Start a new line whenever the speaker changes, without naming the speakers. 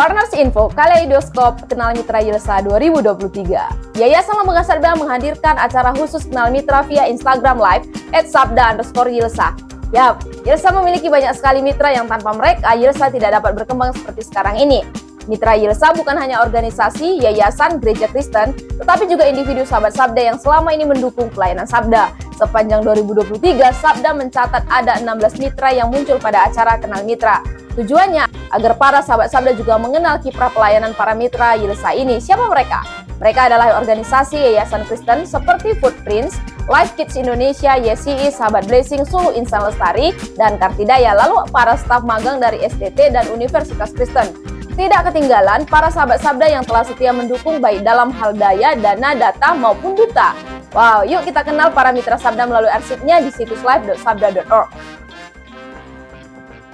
Partners Info Kaleidoskop Kenal Mitra Yelsa 2023. Yayasan Lembaga Sabda menghadirkan acara khusus Kenal Mitra via Instagram Live at sabda underscore Yelsa. Yap, Yelsa memiliki banyak sekali mitra yang tanpa mereka Yelsa tidak dapat berkembang seperti sekarang ini. Mitra Yelsa bukan hanya organisasi, yayasan, gereja Kristen, tetapi juga individu sahabat Sabda yang selama ini mendukung pelayanan Sabda. Sepanjang 2023, Sabda mencatat ada 16 mitra yang muncul pada acara Kenal Mitra. Tujuannya agar para sahabat Sabda juga mengenal kiprah pelayanan para mitra Yelsa ini. Siapa mereka? Mereka adalah organisasi yayasan Kristen seperti Footprints, Life Kids Indonesia, YCI, Sahabat Blessing, Sulu Insan Lestari, dan Kartidaya. Lalu para staf magang dari STT dan Universitas Kristen. Tidak ketinggalan para sahabat sabda yang telah setia mendukung baik dalam hal daya, dana, data maupun duta. Wow, yuk kita kenal para mitra sabda melalui arsipnya di situs live.sabda.org.